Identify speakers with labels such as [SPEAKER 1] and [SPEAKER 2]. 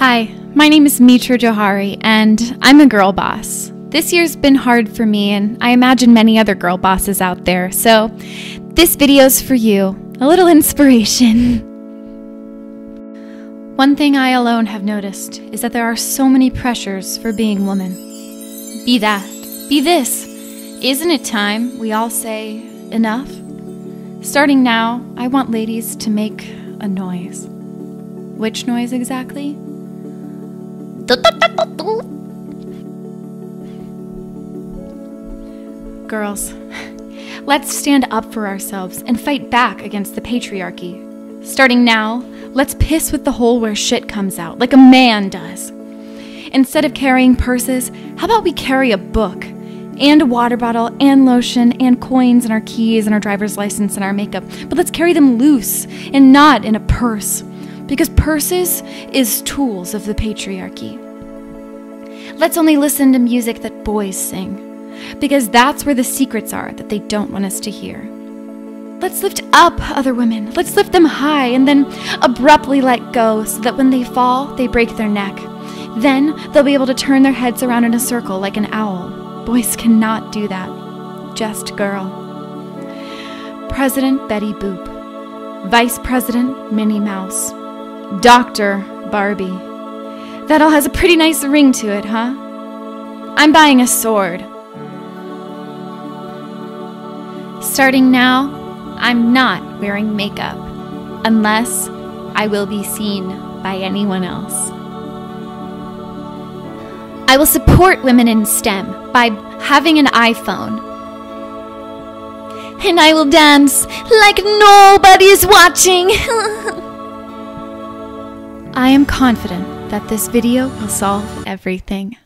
[SPEAKER 1] Hi, my name is Mitra Jouhari, and I'm a girl boss. This year's been hard for me, and I imagine many other girl bosses out there, so this video's for you. A little inspiration. One thing I alone have noticed is that there are so many pressures for being woman. Be that, be this. Isn't it time we all say enough? Starting now, I want ladies to make a noise. Which noise exactly? Girls, let's stand up for ourselves and fight back against the patriarchy. Starting now, let's piss with the hole where shit comes out, like a man does. Instead of carrying purses, how about we carry a book and a water bottle and lotion and coins and our keys and our driver's license and our makeup? But let's carry them loose and not in a purse, because purses is tools of the patriarchy. Let's only listen to music that boys sing because that's where the secrets are that they don't want us to hear. Let's lift up other women. Let's lift them high and then abruptly let go so that when they fall, they break their neck. Then they'll be able to turn their heads around in a circle like an owl. Boys cannot do that. Just girl. President Betty Boop. Vice President Minnie Mouse. Dr. Barbie. That all has a pretty nice ring to it, huh? I'm buying a sword. Starting now, I'm not wearing makeup unless I will be seen by anyone else. I will support women in STEM by having an iPhone. And I will dance like nobody's watching. I am confident that this video will solve everything.